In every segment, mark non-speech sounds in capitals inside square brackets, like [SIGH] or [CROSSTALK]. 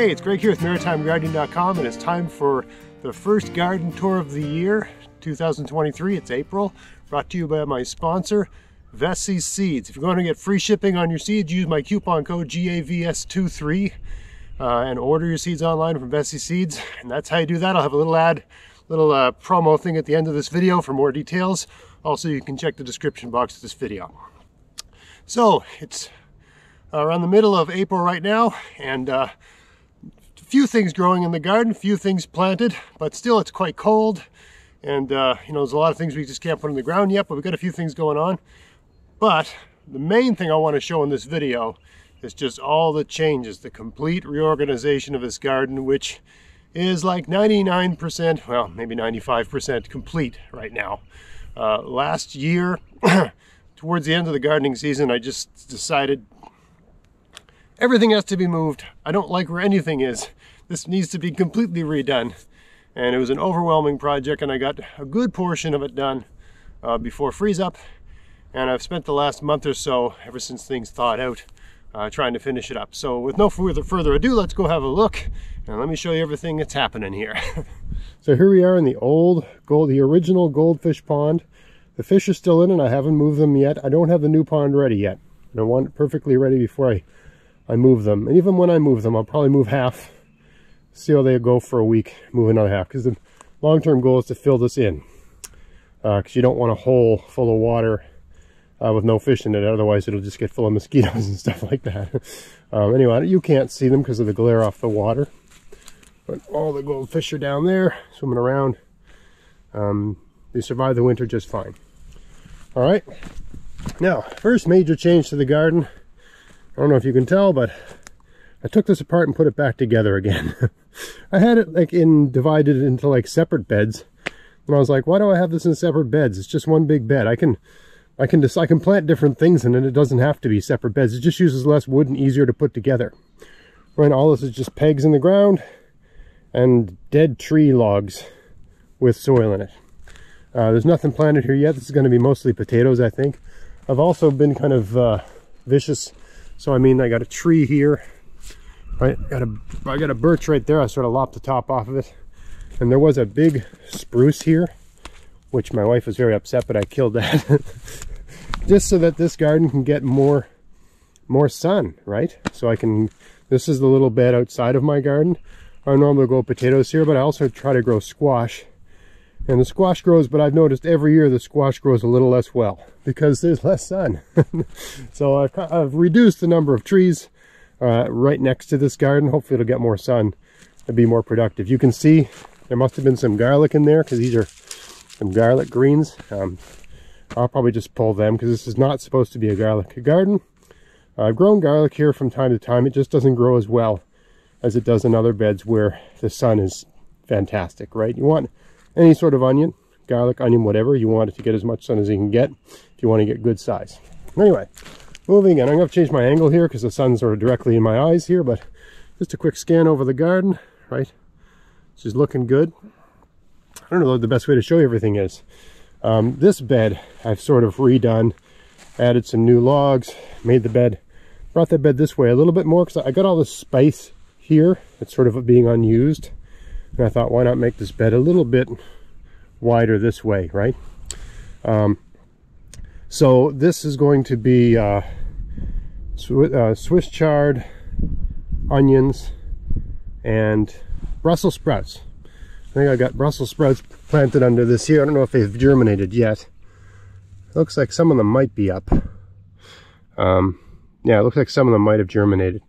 Hey, it's Greg here with MaritimeGardening.com and it's time for the first garden tour of the year, 2023. It's April, brought to you by my sponsor, Veseys Seeds. If you're going to get free shipping on your seeds, use my coupon code GAVS23 uh, and order your seeds online from Veseys Seeds. And that's how you do that. I'll have a little ad, little uh, promo thing at the end of this video for more details. Also, you can check the description box of this video. So, it's around the middle of April right now, and uh, few things growing in the garden, few things planted, but still it's quite cold. And, uh, you know, there's a lot of things we just can't put in the ground yet, but we've got a few things going on. But the main thing I want to show in this video is just all the changes, the complete reorganization of this garden, which is like 99%, well, maybe 95% complete right now. Uh, last year, [CLEARS THROAT] towards the end of the gardening season, I just decided everything has to be moved. I don't like where anything is. This needs to be completely redone. And it was an overwhelming project and I got a good portion of it done uh, before freeze up. And I've spent the last month or so, ever since things thawed out, uh, trying to finish it up. So with no further, further ado, let's go have a look and let me show you everything that's happening here. [LAUGHS] so here we are in the old gold, the original goldfish pond. The fish are still in and I haven't moved them yet. I don't have the new pond ready yet. I want it perfectly ready before I I move them. And even when I move them, I'll probably move half, see how they go for a week, move another half. Because the long-term goal is to fill this in. Because uh, you don't want a hole full of water uh, with no fish in it. Otherwise, it'll just get full of mosquitoes [LAUGHS] and stuff like that. um, anyway, you can't see them because of the glare off the water. But all the goldfish are down there, swimming around. Um, they survive the winter just fine. All right. Now, first major change to the garden I don't know if you can tell, but I took this apart and put it back together again. [LAUGHS] I had it like in divided into like separate beds. And I was like, why do I have this in separate beds? It's just one big bed. I can I can just I can plant different things in it. It doesn't have to be separate beds. It just uses less wood and easier to put together. Right, all this is just pegs in the ground and dead tree logs with soil in it. Uh, there's nothing planted here yet. This is going to be mostly potatoes, I think. I've also been kind of uh, vicious so I mean, I got a tree here, right? I got a, I got a birch right there. I sort of lopped the top off of it. And there was a big spruce here, which my wife was very upset, but I killed that. [LAUGHS] Just so that this garden can get more, more sun, right? So I can, this is the little bed outside of my garden. I normally grow potatoes here, but I also try to grow squash and the squash grows but I've noticed every year the squash grows a little less well because there's less sun [LAUGHS] so I've, I've, reduced the number of trees uh, right next to this garden. Hopefully it'll get more sun and be more productive. You can see there must have been some garlic in there because these are some garlic greens. Um, I'll probably just pull them because this is not supposed to be a garlic garden. I've grown garlic here from time to time. It just doesn't grow as well as it does in other beds where the sun is fantastic right? You want any sort of onion, garlic, onion, whatever. You want it to get as much sun as you can get if you want to get good size. Anyway, moving and I'm going to change my angle here because the sun's sort of directly in my eyes here, but just a quick scan over the garden, right? She's looking good. I don't know what the best way to show you everything is. Um, this bed I've sort of redone, added some new logs, made the bed, brought the bed this way a little bit more because I got all this space here. It's sort of being unused. And I thought, why not make this bed a little bit wider this way, right? Um, so this is going to be uh, Swiss chard, onions, and Brussels sprouts. I think I got Brussels sprouts planted under this here. I don't know if they've germinated yet. looks like some of them might be up. Um, yeah, it looks like some of them might have germinated.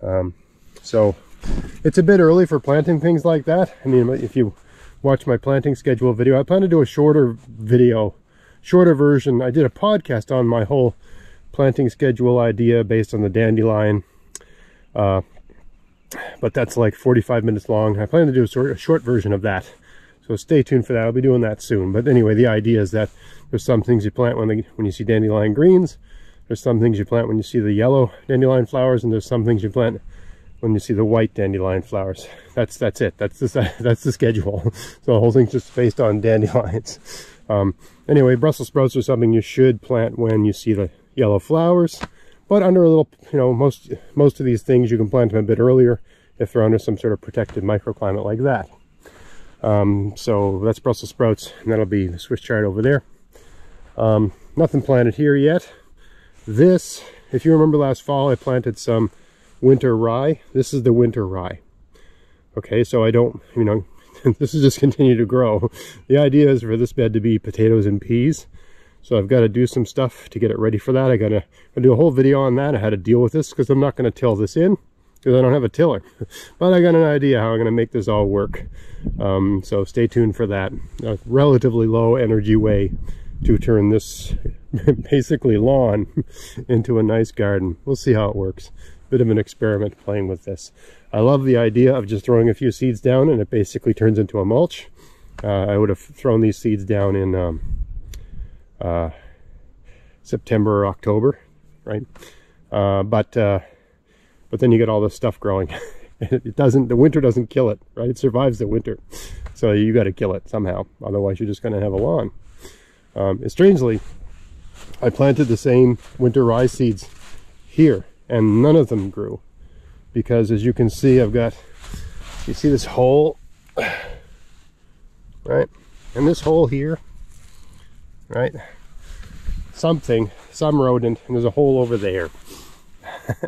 Um, so it's a bit early for planting things like that. I mean, if you watch my planting schedule video, I plan to do a shorter video, shorter version. I did a podcast on my whole planting schedule idea based on the dandelion. Uh, but that's like 45 minutes long. I plan to do a, sort, a short version of that. So stay tuned for that. I'll be doing that soon. But anyway, the idea is that there's some things you plant when, they, when you see dandelion greens. There's some things you plant when you see the yellow dandelion flowers. And there's some things you plant when you see the white dandelion flowers. That's that's it. That's the [LAUGHS] that's the schedule. [LAUGHS] so the whole thing's just based on [LAUGHS] dandelions. Um, anyway, Brussels sprouts are something you should plant when you see the yellow flowers. But under a little, you know, most most of these things you can plant them a bit earlier if they're under some sort of protected microclimate like that. Um, so that's Brussels sprouts, and that'll be the Swiss chard over there. Um, nothing planted here yet. This, if you remember last fall, I planted some winter rye. This is the winter rye. Okay, so I don't, you know, [LAUGHS] this is just continue to grow. [LAUGHS] The idea is for this bed to be potatoes and peas. So I've got to do some stuff to get it ready for that. I got to do a whole video on that, on how to deal with this, because I'm not going to till this in, because I don't have a tiller. [LAUGHS] but I got an idea how I'm going to make this all work. Um, so stay tuned for that. A relatively low energy way to turn this [LAUGHS] basically lawn [LAUGHS] into a nice garden. We'll see how it works. Bit of an experiment playing with this. I love the idea of just throwing a few seeds down and it basically turns into a mulch. Uh, I would have thrown these seeds down in um, uh, September or October, right? Uh, but uh, but then you get all this stuff growing. [LAUGHS] it doesn't, the winter doesn't kill it, right? It survives the winter. So you got to kill it somehow. Otherwise, you're just going to have a lawn. Um, strangely, I planted the same winter rye seeds here and none of them grew because as you can see I've got you see this hole [SIGHS] right and this hole here right something some rodent and there's a hole over there [LAUGHS]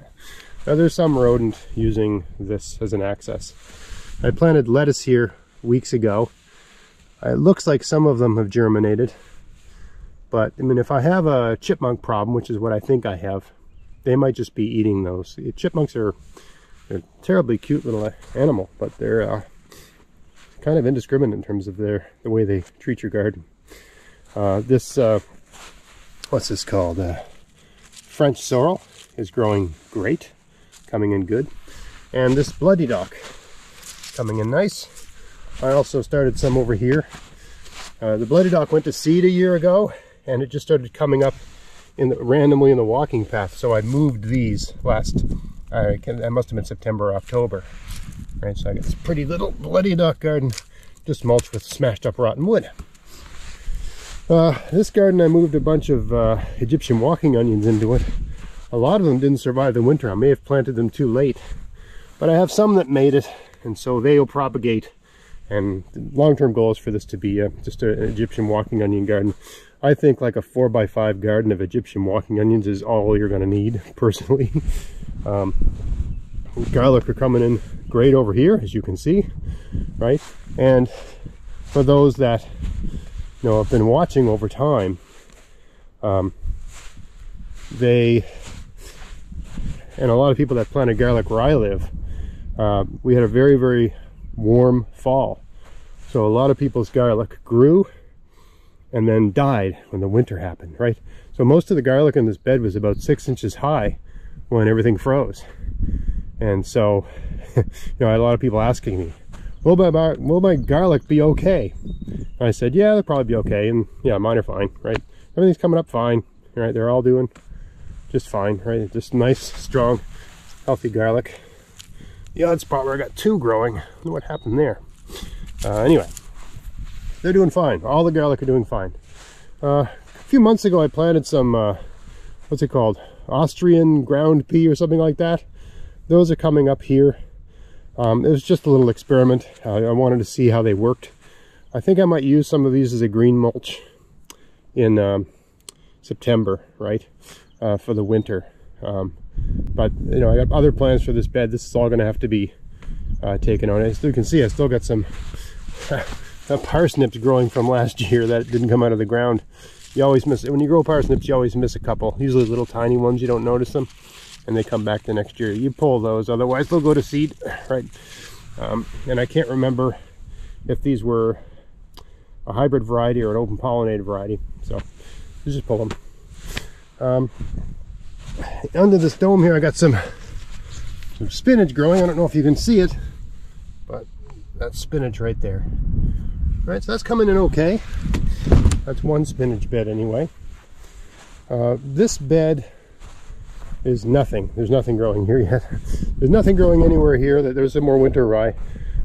now there's some rodent using this as an access I planted lettuce here weeks ago it looks like some of them have germinated but I mean, if I have a chipmunk problem, which is what I think I have, they might just be eating those. Chipmunks are they're terribly cute little animal, but they're uh, kind of indiscriminate in terms of their the way they treat your garden. Uh, this, uh, what's this called? Uh, French sorrel is growing great, coming in good. And this bloody dock coming in nice. I also started some over here. Uh, the bloody dock went to seed a year ago and it just started coming up in the, randomly in the walking path. So I moved these last, uh, that must have been September, or October. Right, so I got this pretty little bloody dock garden, just mulched with smashed up rotten wood. Uh, this garden I moved a bunch of uh, Egyptian walking onions into it. A lot of them didn't survive the winter. I may have planted them too late. But I have some that made it, and so they'll propagate. And the long-term goal is for this to be uh, just an Egyptian walking onion garden. I think like a 4x5 garden of Egyptian walking onions is all you're going to need, [LAUGHS] personally. um, garlic are coming in great over here, as you can see, right? And for those that, you know, have been watching over time, um, they, and a lot of people that planted garlic where I live, uh, we had a very, very warm fall. So a lot of people's garlic grew and then died when the winter happened, right? So most of the garlic in this bed was about six inches high when everything froze. And so, [LAUGHS] you know, I had a lot of people asking me, will my, will my garlic be okay? And I said, yeah, they'll probably be okay. And yeah, mine are fine, right? Everything's coming up fine, right? They're all doing just fine, right? Just nice, strong, healthy garlic. The odd spot where I got two growing, what happened there? Uh, anyway, they're doing fine. All the garlic are doing fine. Uh, a few months ago, I planted some, uh, what's it called? Austrian ground pea or something like that. Those are coming up here. Um, it was just a little experiment. Uh, I wanted to see how they worked. I think I might use some of these as a green mulch in um, September, right, uh, for the winter. Um, but, you know, I got other plans for this bed. This is all going to have to be uh, taken on. As you can see, I still got some [LAUGHS] parsnips growing from last year that didn't come out of the ground. You always miss it. When you grow parsnips, you always miss a couple. Usually little tiny ones, you don't notice them. And they come back the next year. You pull those, otherwise they'll go to seed, right? Um, and I can't remember if these were a hybrid variety or an open pollinated variety. So just pull them. Um, under this dome here, I got some, some spinach growing. I don't know if you can see it, but that's spinach right there. Right, so that's coming in okay. That's one spinach bed anyway. Uh, this bed is nothing. There's nothing growing here yet. [LAUGHS] There's nothing growing anywhere here. That There's some more winter rye.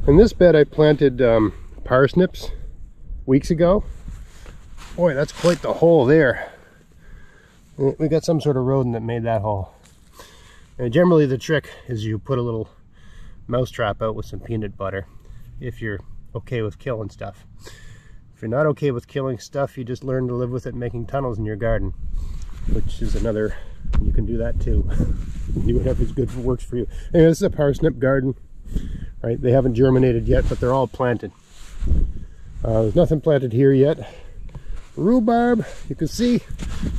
In this bed I planted um, parsnips weeks ago. Boy, that's quite the hole there. We got some sort of rodent that made that hole. And generally the trick is you put a little mousetrap out with some peanut butter if you're okay with killing stuff. If you're not okay with killing stuff, you just learn to live with it making tunnels in your garden, which is another, you can do that too. [LAUGHS] do is good works for you. Anyway, this is a parsnip garden, right? They haven't germinated yet, but they're all planted. Uh, there's nothing planted here yet. Rhubarb, you can see,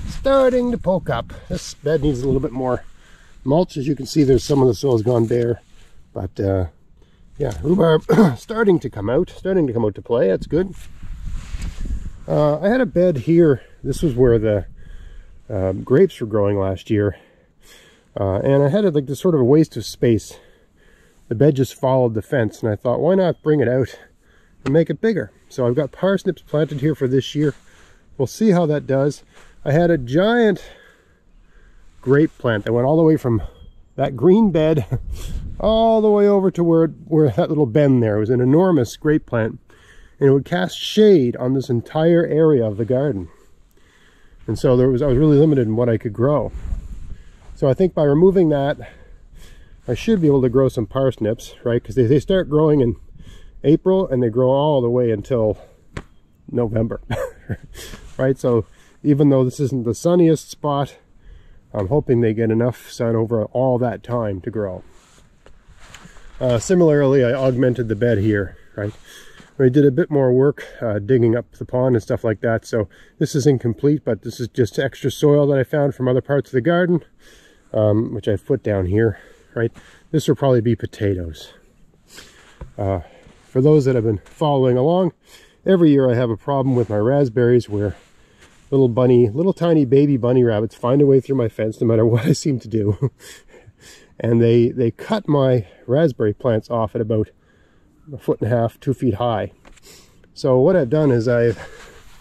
starting to poke up. This bed needs a little bit more mulch. As you can see, there's some of the soil's gone bare, but uh, yeah, rhubarb [CLEARS THROAT] starting to come out, starting to come out to play. That's good. Uh, I had a bed here. This was where the uh, grapes were growing last year. Uh, and I had it like this sort of a waste of space. The bed just followed the fence and I thought, why not bring it out and make it bigger? So I've got parsnips planted here for this year. We'll see how that does. I had a giant grape plant that went all the way from that green bed [LAUGHS] all the way over to where, where that little bend there. It was an enormous grape plant and it would cast shade on this entire area of the garden. And so there was I was really limited in what I could grow. So I think by removing that, I should be able to grow some parsnips, right? Because they, they start growing in April and they grow all the way until November, [LAUGHS] right? So even though this isn't the sunniest spot, I'm hoping they get enough sun over all that time to grow. Uh, similarly, I augmented the bed here, right? I did a bit more work uh, digging up the pond and stuff like that. So this is incomplete, but this is just extra soil that I found from other parts of the garden, um, which I've put down here, right? This will probably be potatoes. Uh, for those that have been following along, every year I have a problem with my raspberries where little bunny, little tiny baby bunny rabbits find a way through my fence no matter [LAUGHS] what I seem to do. [LAUGHS] and they, they cut my raspberry plants off at about a foot and a half, two feet high. So what I've done is I've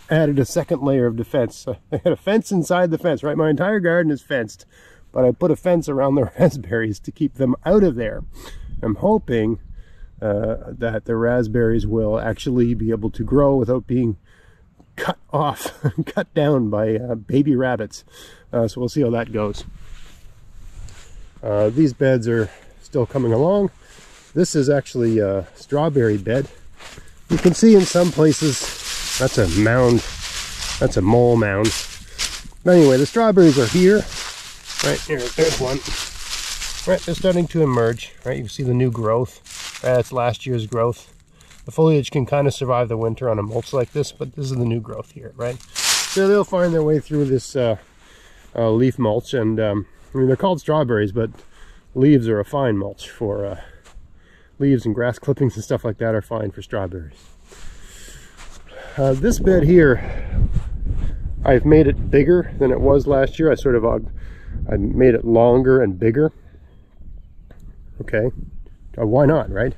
added a second layer of defense. [LAUGHS] I had a fence inside the fence, right? My entire garden is fenced, but I put a fence around the [LAUGHS] raspberries to keep them out of there. I'm hoping uh, that the raspberries will actually be able to grow without being cut off, [LAUGHS] cut down by uh, baby rabbits. Uh, so we'll see how that goes. Uh, these beds are still coming along. This is actually a strawberry bed. You can see in some places, that's a mound, that's a mole mound. But anyway, the strawberries are here. Right, here, there's one. Right, they're starting to emerge, right? You can see the new growth. That's last year's growth. The foliage can kind of survive the winter on a mulch like this, but this is the new growth here, right? So they'll find their way through this uh, uh, leaf mulch, and um, I mean, they're called strawberries, but leaves are a fine mulch for uh, leaves and grass clippings and stuff like that are fine for strawberries. Uh, this bed here, I've made it bigger than it was last year. I sort of I made it longer and bigger. Okay, uh, why not, right?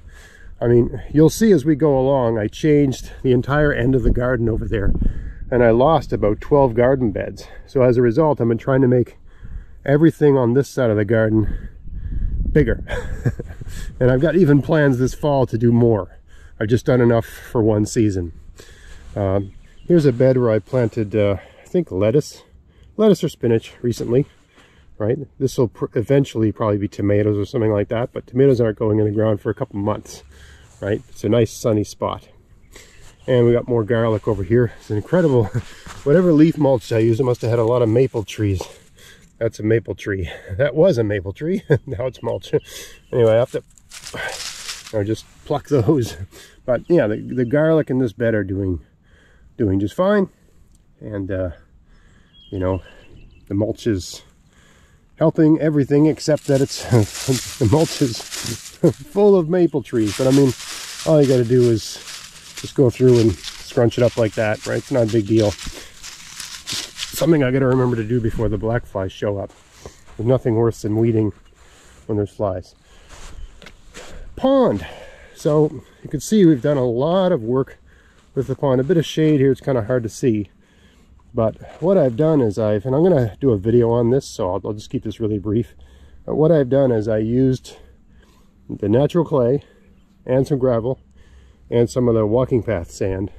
I mean, you'll see as we go along, I changed the entire end of the garden over there and I lost about 12 garden beds. So as a result, I've been trying to make everything on this side of the garden bigger. [LAUGHS] and I've got even plans this fall to do more. I've just done enough for one season. Um, here's a bed where I planted, uh, I think, lettuce, lettuce or spinach recently, right? This will pr eventually probably be tomatoes or something like that, but tomatoes aren't going in the ground for a couple months, right? It's a nice sunny spot. And we got more garlic over here. It's incredible. [LAUGHS] Whatever leaf mulch I used, it must have had a lot of maple trees. That's a maple tree. [LAUGHS] That was a maple tree. [LAUGHS] now it's mulch. anyway, I have to or just pluck [LAUGHS] those. But yeah, the, the garlic in this bed are doing doing just fine. And uh, you know, the mulch is helping everything except that it's the mulch is full of maple trees. But I mean, all you got to do is just go through and scrunch it up like that, right? It's not a big deal something I got to remember to do before the black flies show up. There's nothing worse than weeding when there's flies. Pond. So you can see we've done a lot of work with the pond. A bit of shade here, it's kind of hard to see. But what I've done is I've, and I'm going to do a video on this, so I'll, I'll just keep this really brief. But what I've done is I used the natural clay and some gravel and some of the walking path sand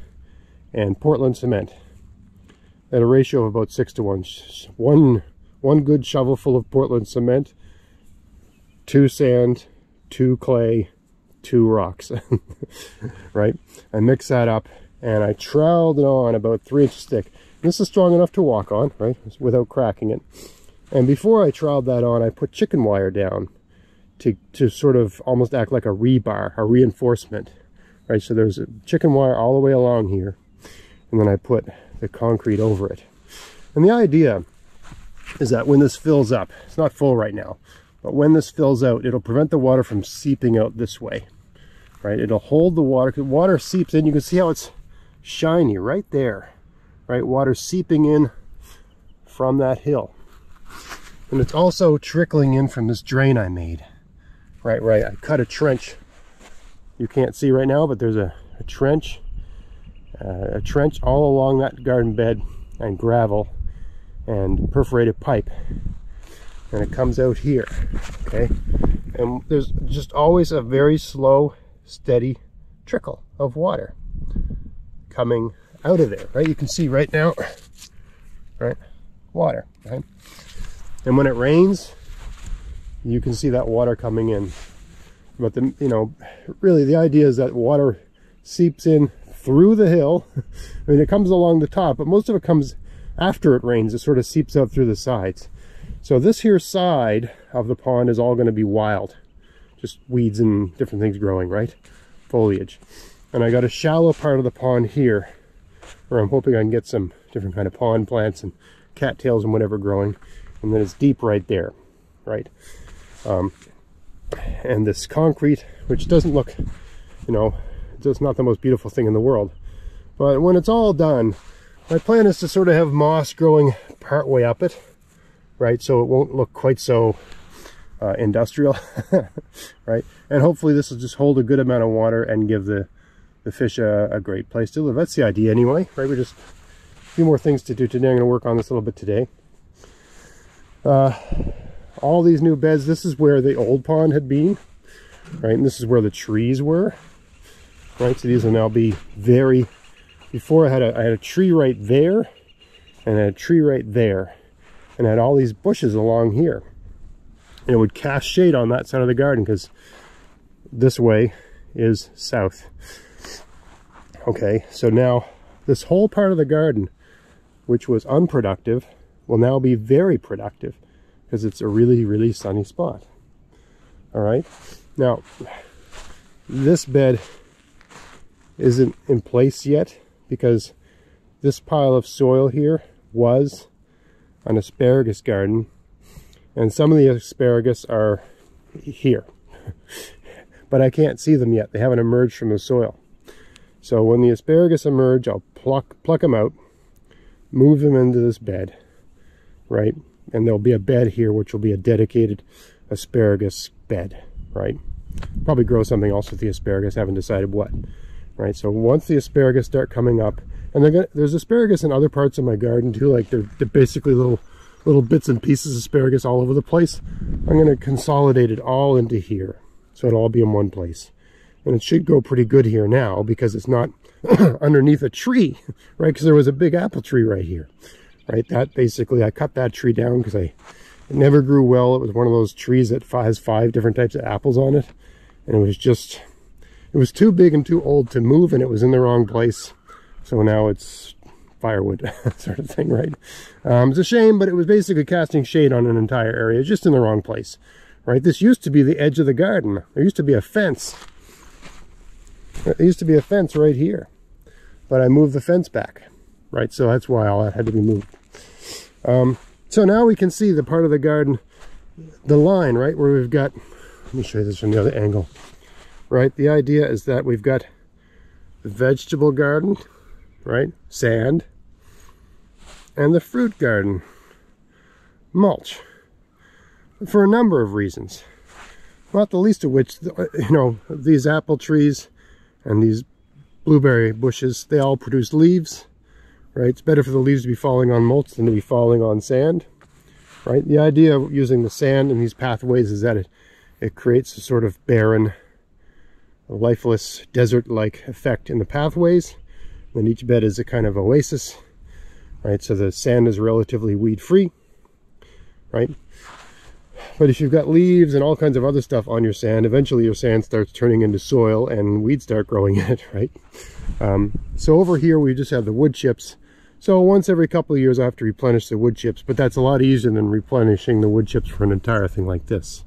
and Portland cement at a ratio of about six to one. One, one good shovel full of Portland cement, two sand, two clay, two rocks, [LAUGHS] right? I mix that up and I troweled it on about three inches thick. This is strong enough to walk on, right, without cracking it. And before I troweled that on, I put chicken wire down to, to sort of almost act like a rebar, a reinforcement, right? So there's a chicken wire all the way along here, and then I put the concrete over it. And the idea is that when this fills up, it's not full right now, but when this fills out, it'll prevent the water from seeping out this way, right? It'll hold the water, because water seeps in. You can see how it's shiny right there, right? Water seeping in from that hill. And it's also trickling in from this drain I made. Right, right. I cut a trench. You can't see right now, but there's a, a trench, uh, a trench all along that garden bed and gravel and perforated pipe. And it comes out here, okay? And there's just always a very slow, steady trickle of water coming out of there, right? You can see right now, right? Water, right? And when it rains, you can see that water coming in. But the, you know, really the idea is that water seeps in through the hill. [LAUGHS] I mean, it comes along the top, but most of it comes after it rains. It sort of seeps out through the sides. So this here side of the pond is all going to be wild. Just weeds and different things growing, right? Foliage. And I got a shallow part of the pond here where I'm hoping I can get some different kind of pond plants and cattails and whatever growing. And then it's deep right there, right? Um, and this concrete, which doesn't look, you know, it's not the most beautiful thing in the world. But when it's all done, my plan is to sort of have moss growing part way up it, right? So it won't look quite so uh, industrial, [LAUGHS] right? And hopefully this will just hold a good amount of water and give the the fish a, a, great place to live. That's the idea anyway, right? We're just a few more things to do today. I'm to work on this a little bit today. Uh, all these new beds, this is where the old pond had been, right? And this is where the trees were, right? So these will now be very, before I had a, I had a tree right there and a tree right there and had all these bushes along here. And it would cast shade on that side of the garden because this way is south. Okay, so now this whole part of the garden, which was unproductive, will now be very productive because it's a really, really sunny spot. All right, now this bed isn't in place yet because this pile of soil here was an asparagus garden and some of the asparagus are here [LAUGHS] but I can't see them yet they haven't emerged from the soil so when the asparagus emerge, I'll pluck, pluck them out, move them into this bed, right? And there'll be a bed here, which will be a dedicated asparagus bed, right? Probably grow something else with the asparagus, haven't decided what, right? So once the asparagus start coming up, and gonna, there's asparagus in other parts of my garden too, like they're, they're basically little little bits and pieces of asparagus all over the place. I'm going to consolidate it all into here, so it'll all be in one place and it should go pretty good here now because it's not [CLEARS THROAT] underneath a tree, [LAUGHS] right? Because there was a big apple tree right here, right? That basically, I cut that tree down because I it never grew well. It was one of those trees that has five different types of apples on it. And it was just, it was too big and too old to move and it was in the wrong place. So now it's firewood [LAUGHS] sort of thing, right? Um, it's a shame, but it was basically casting shade on an entire area, just in the wrong place, right? This used to be the edge of the garden. There used to be a fence there used to be a fence right here, but I moved the fence back, right? So that's why all that had to be moved. Um, so now we can see the part of the garden, the line, right, where we've got, let me show you this from the other angle, right? The idea is that we've got the vegetable garden, right, sand, and the fruit garden, mulch, for a number of reasons. Not the least of which, uh, you know, these apple trees and these blueberry bushes, they all produce leaves, right? It's better for the leaves to be falling on mulch than to be falling on sand, right? The idea of using the sand in these pathways is that it, it creates a sort of barren, lifeless, desert-like effect in the pathways. Then each bed is a kind of oasis, right? So the sand is relatively weed-free, right? But if you've got leaves and all kinds of other stuff on your sand, eventually your sand starts turning into soil and weeds start growing in it, [LAUGHS] right? Um, so over here we just have the wood chips. So once every couple of years I have to replenish the wood chips, but that's a lot easier than replenishing the wood chips for an entire thing like this.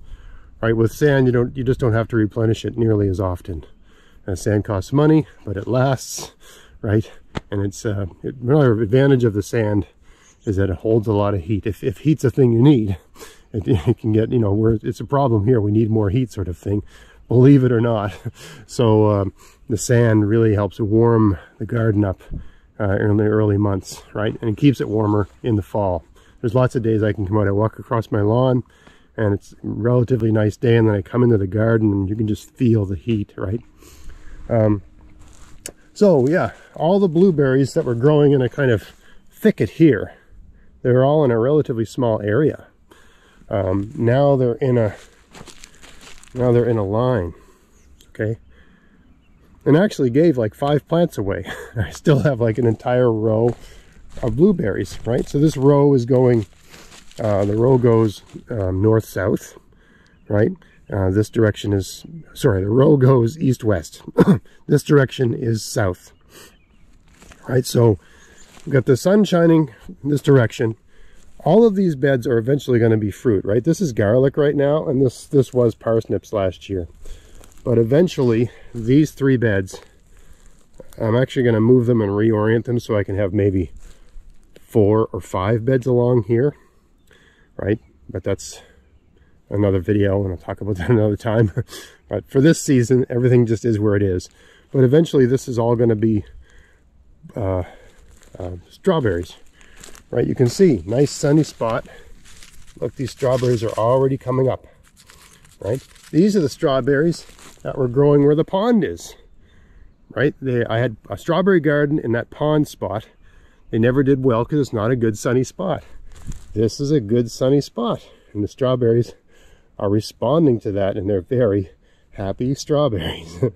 Right, with sand you don't you just don't have to replenish it nearly as often. And sand costs money, but it lasts, right? And it's uh, it, another advantage of the sand is that it holds a lot of heat. If, if heat's a thing you need, [LAUGHS] it, it can get, you know, where it's a problem here. We need more heat sort of thing, believe it or not. [LAUGHS] So um, the sand really helps warm the garden up uh, in the early months, right? And it keeps it warmer in the fall. There's lots of days I can come out, I walk across my lawn and it's relatively nice day and then I come into the garden and you can just feel the heat, right? Um, so yeah, all the blueberries that were growing in a kind of thicket here, they're all in a relatively small area. Um, now they're in a now they're in a line okay and actually gave like five plants away [LAUGHS] I still have like an entire row of blueberries right so this row is going uh, the row goes um, north south right? Uh, this direction is sorry the row goes east west [COUGHS] this direction is south. Right so we've got the sun shining in this direction. All of these beds are eventually going to be fruit, right? This is garlic right now, and this, this was parsnips last year. But eventually, these three beds, I'm actually going to move them and reorient them so I can have maybe four or five beds along here, right? But that's another video, and I'll talk about [LAUGHS] that another time. but for this season, everything just is where it is. But eventually, this is all going to be uh, uh, strawberries right you can see nice sunny spot look these strawberries are already coming up right these are the strawberries that were growing where the pond is right they i had a strawberry garden in that pond spot they never did well because it's not a good sunny spot this is a good sunny spot and the strawberries are responding to that and they're very happy strawberries. [LAUGHS]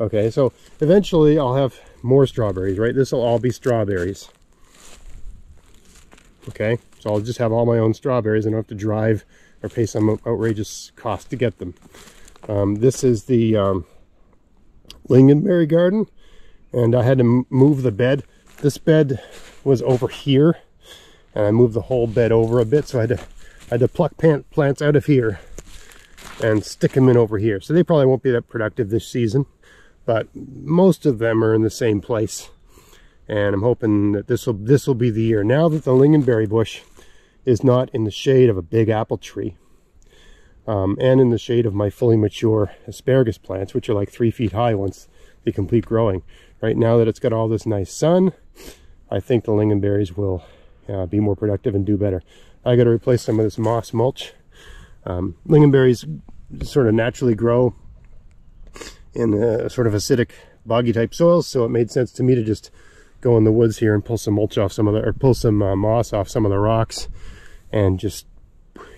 Okay so eventually i'll have more strawberries right? This will all be strawberries. Okay so I'll just have all my own strawberries. And I don't have to drive or pay some outrageous cost to get them. Um, this is the um, lingonberry garden and I had to move the bed. This bed was over here and I moved the whole bed over a bit so I had to, I had to pluck plants out of here and stick them in over here so they probably won't be that productive this season but most of them are in the same place and I'm hoping that this will this will be the year. Now that the lingonberry bush is not in the shade of a big apple tree um, and in the shade of my fully mature asparagus plants, which are like three feet high once they complete growing. Right now that it's got all this nice sun, I think the lingonberries will uh, be more productive and do better. I got to replace some of this moss mulch. Um, lingonberries sort of naturally grow in a sort of acidic, boggy type soils, so it made sense to me to just go in the woods here and pull some mulch off some of the, or pull some uh, moss off some of the rocks and just,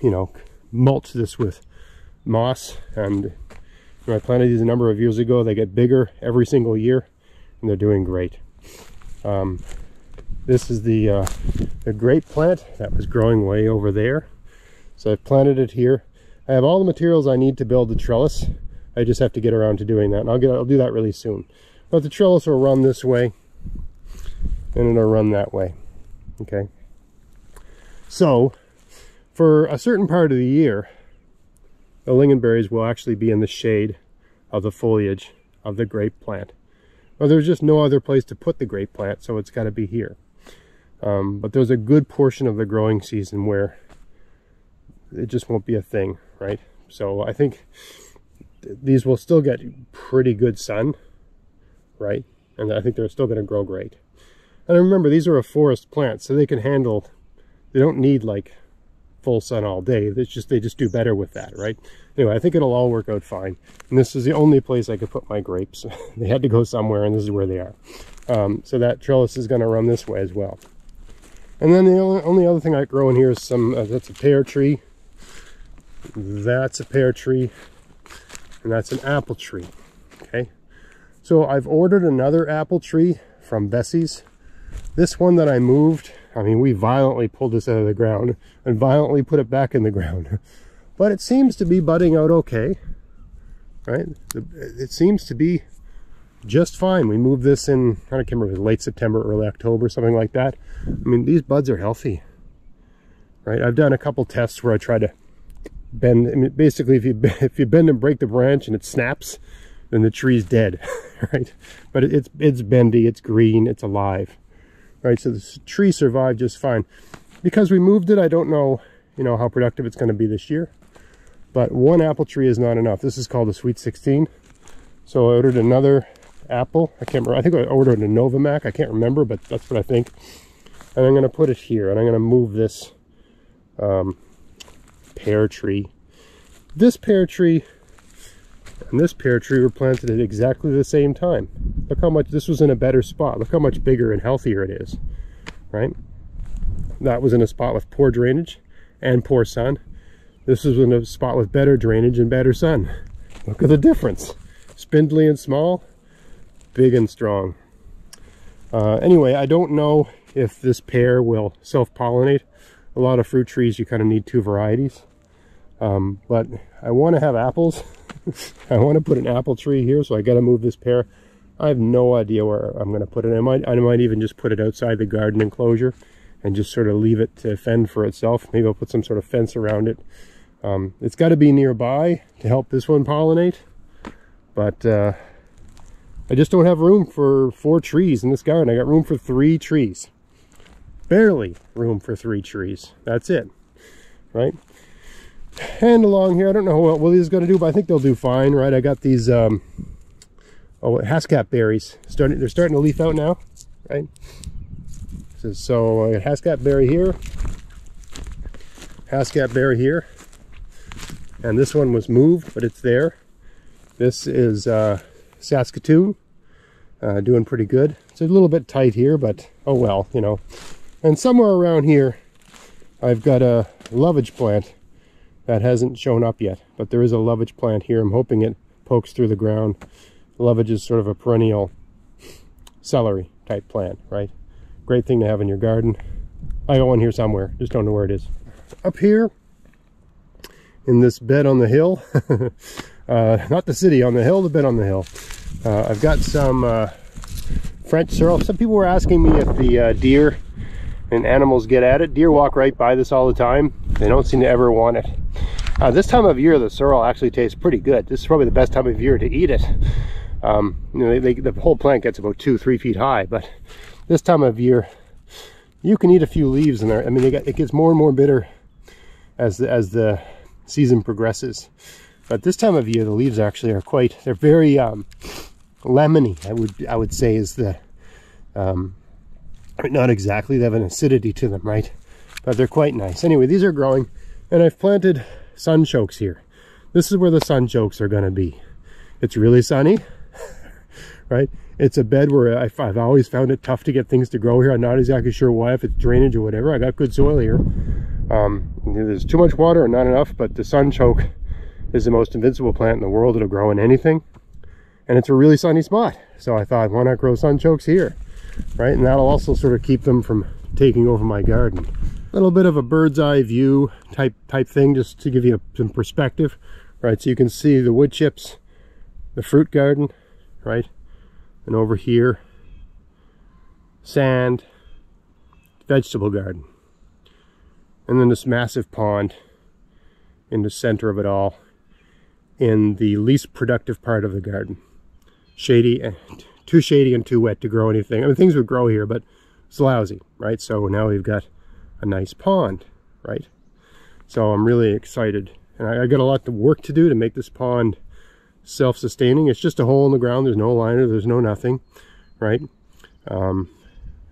you know, mulch this with moss. And you know, I planted these a number of years ago. They get bigger every single year and they're doing great. Um, this is the, uh, the grape plant that was growing way over there. So I've planted it here. I have all the materials I need to build the trellis. I just have to get around to doing that. And I'll get I'll do that really soon. But the trellis will run this way and it'll run that way okay so for a certain part of the year the lingonberries will actually be in the shade of the foliage of the grape plant well there's just no other place to put the grape plant so it's got to be here um, but there's a good portion of the growing season where it just won't be a thing right so I think th these will still get pretty good sun right and I think they're still going to grow great and remember, these are a forest plant, so they can handle, they don't need like full sun all day. It's just, they just do better with that, right? Anyway, I think it'll all work out fine. And this is the only place I could put my grapes. [LAUGHS] they had to go somewhere, and this is where they are. Um, so that trellis is going to run this way as well. And then the only, only other thing I grow in here is some, uh, that's a pear tree. That's a pear tree. And that's an apple tree. Okay. So I've ordered another apple tree from Veseys this one that I moved, I mean, we violently pulled this out of the ground and violently put it back in the ground. [LAUGHS] but it seems to be budding out okay, right? It seems to be just fine. We moved this in, I don't remember, late September, early October, something like that. I mean, these buds are healthy, right? I've done a couple tests where I try to bend, I mean, basically if you, [LAUGHS] if you bend and break the branch and it snaps, then the tree's dead, [LAUGHS] right? But it's, it's bendy, it's green, it's alive, right? So the tree survived just fine. Because we moved it, I don't know, you know, how productive it's going to be this year. But one apple tree is not enough. This is called a Sweet 16. So I ordered another apple. I can't remember. I think I ordered a Novamac. I can't remember, but that's what I think. And I'm going to put it here. And I'm going to move this um, pear tree. This pear tree and this pear tree were planted at exactly the same time. Look how much, this was in a better spot. Look how much bigger and healthier it is, right? That was in a spot with poor drainage and poor sun. This was in a spot with better drainage and better sun. Look at the difference. Spindly and small, big and strong. Uh, anyway, I don't know if this pear will self-pollinate. A lot of fruit trees, you kind of need two varieties. Um, but I want to have apples. [LAUGHS] I want to put an apple tree here, so I got to move this pear. I have no idea where I'm going to put it. I might, I might even just put it outside the garden enclosure and just sort of leave it to fend for itself. Maybe I'll put some sort of fence around it. Um, it's got to be nearby to help this one pollinate. But uh, I just don't have room for four trees in this garden. I got room for three trees. Barely room for three trees. That's it, right? And along here, I don't know what Willie's going to do, but I think they'll do fine, right? I got these, um, oh, Haskap berries. Starting, they're starting to leaf out now, right? So, so Haskap berry here, Haskap berry here, and this one was moved, but it's there. This is uh, Saskatoon, uh, doing pretty good. It's a little bit tight here, but oh well, you know. And somewhere around here, I've got a lovage plant that hasn't shown up yet, but there is a lovage plant here. I'm hoping it pokes through the ground. Lovage is sort of a perennial celery type plant, right? Great thing to have in your garden. I got one here somewhere, just don't know where it is. Up here, in this bed on the hill, [LAUGHS] uh, not the city, on the hill, the bed on the hill. Uh, I've got some uh, French sorrel. Some people were asking me if the uh, deer and animals get at it. Deer walk right by this all the time. They don't seem to ever want it. Uh, this time of year, the sorrel actually tastes pretty good. This is probably the best time of year to eat it. Um, you know, they, they, the whole plant gets about two, three feet high, but this time of year, you can eat a few leaves in there. I mean, it gets more and more bitter as the, as the season progresses. But this time of year, the leaves actually are quite, they're very um, lemony, I would, I would say is the, um, not exactly, they have an acidity to them, right? But they're quite nice. Anyway, these are growing, and I've planted sunchokes here. This is where the sunchokes are going to be. It's really sunny, [LAUGHS] right? It's a bed where I've, I've, always found it tough to get things to grow here. I'm not exactly sure why, if it's drainage or whatever. I got good soil here. Um, there's too much water or not enough, but the sunchoke is the most invincible plant in the world. It'll grow in anything. And it's a really sunny spot. So I thought, why not grow sunchokes here? Right? And that'll also sort of keep them from taking over my garden. A little bit of a bird's eye view type type thing, just to give you some perspective. Right, so you can see the wood chips, the fruit garden, right? And over here, sand, vegetable garden. And then this massive pond in the center of it all in the least productive part of the garden. Shady, and too shady and too wet to grow anything. I mean, things would grow here, but it's lousy, right? So now we've got a nice pond, right? So I'm really excited. And I, I got a lot of work to do to make this pond self-sustaining. It's just a hole in the ground. There's no liner. There's no nothing, right? Um,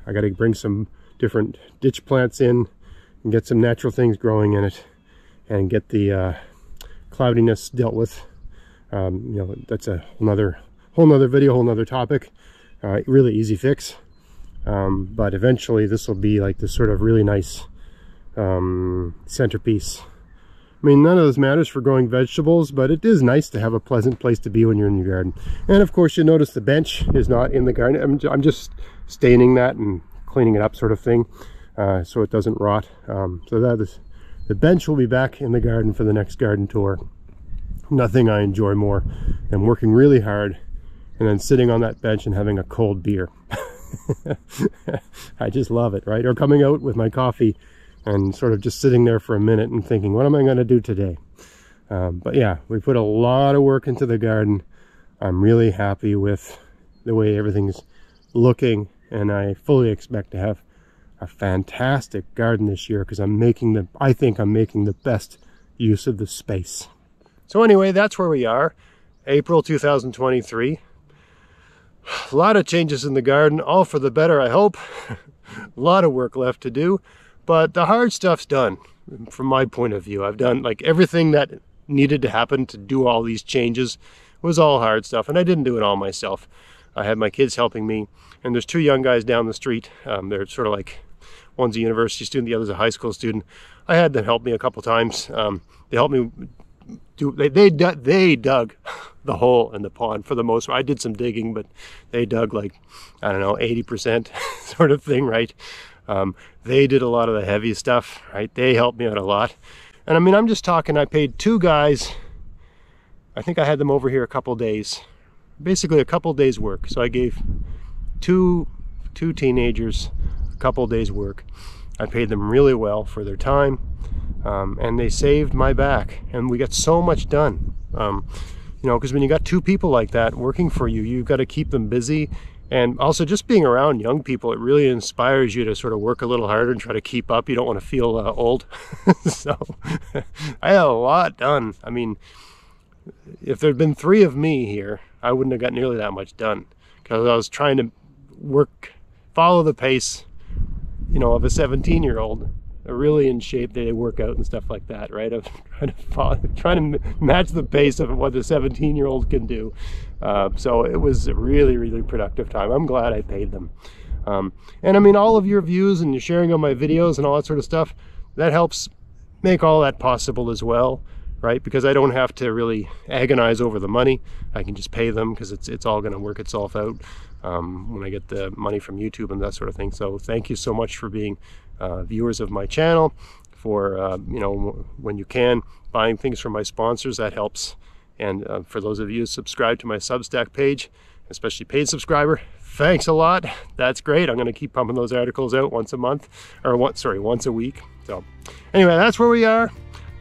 I got to bring some different ditch plants in and get some natural things growing in it and get the uh, cloudiness dealt with. Um, you know, that's a another whole nother video, whole nother topic. Uh, really easy fix. Um, but eventually this will be like this sort of really nice um, centerpiece. I mean, none of this matters for growing vegetables, but it is nice to have a pleasant place to be when you're in your garden. And of course, you notice the bench is not in the garden. I'm, I'm just staining that and cleaning it up sort of thing, uh, so it doesn't rot. Um, so that is the bench will be back in the garden for the next garden tour. Nothing I enjoy more than working really hard and then sitting on that bench and having a cold beer. [LAUGHS] I just love it, right? Or coming out with my coffee and sort of just sitting there for a minute and thinking, what am I going to do today? Um, but yeah, we put a lot of work into the garden. I'm really happy with the way everything's looking and I fully expect to have a fantastic garden this year because I'm making the, I think I'm making the best use of the space. So anyway, that's where we are, April 2023. A [SIGHS] lot of changes in the garden, all for the better, I hope. a [LAUGHS] lot of work left to do, but the hard stuff's done from my point of view. I've done like everything that needed to happen to do all these changes was all hard stuff, and I didn't do it all myself. I had my kids helping me, and there's two young guys down the street. Um, they're sort of like one's a university student, the other's a high school student. I had them help me a couple times. Um, they helped me do they they they dug [LAUGHS] the hole in the pond for the most part. I did some digging, but they dug like I don't know 80% [LAUGHS] sort of thing, right? Um, they did a lot of the heavy stuff, right? They helped me out a lot. And I mean, I'm just talking, I paid two guys, I think I had them over here a couple days, basically a couple days work. So I gave two, two teenagers a couple days work. I paid them really well for their time um, and they saved my back and we got so much done. Um, you know, because when you got two people like that working for you, you've got to keep them busy. And also just being around young people, it really inspires you to sort of work a little harder and try to keep up. You don't want to feel uh, old. [LAUGHS] so [LAUGHS] I had a lot done. I mean, if there'd been three of me here, I wouldn't have got nearly that much done because I was trying to work, follow the pace, you know, of a 17 year old really in shape they work out and stuff like that right of [LAUGHS] trying to follow, trying to match the pace of what the 17 year old can do uh, so it was a really really productive time i'm glad i paid them um, and i mean all of your views and your sharing of my videos and all that sort of stuff that helps make all that possible as well right? Because I don't have to really agonize over the money. I can just pay them because it's it's all going to work itself out um, when I get the money from YouTube and that sort of thing. So thank you so much for being uh, viewers of my channel. For uh, you know when you can buying things from my sponsors that helps. And uh, for those of you who subscribe to my Substack page, especially paid subscriber, thanks a lot. That's great. I'm going to keep pumping those articles out once a month, or once sorry once a week. So anyway, that's where we are.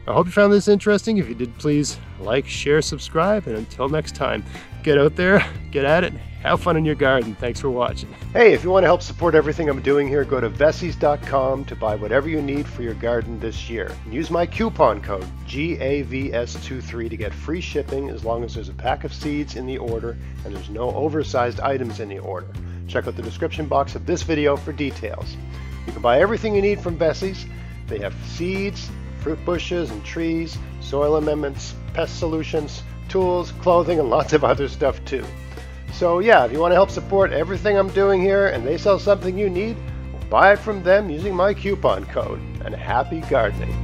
I hope you found this interesting. If you did, please like, share, subscribe, and until next time, get out there, get at it, have fun in your garden. Thanks for watching. Hey, if you want to help support everything I'm doing here, go to Veseys.com to buy whatever you need for your garden this year. use my coupon code GAVS23 to get free shipping as long as there's a pack of seeds in the order and there's no oversized items in the order. Check out the description box of this video for details. You can buy everything you need from Veseys. They have seeds, fruit bushes and trees, soil amendments, pest solutions, tools, clothing, and lots of other stuff too. So yeah, if you want to help support everything I'm doing here and they sell something you need, buy it from them using my coupon code. And happy gardening!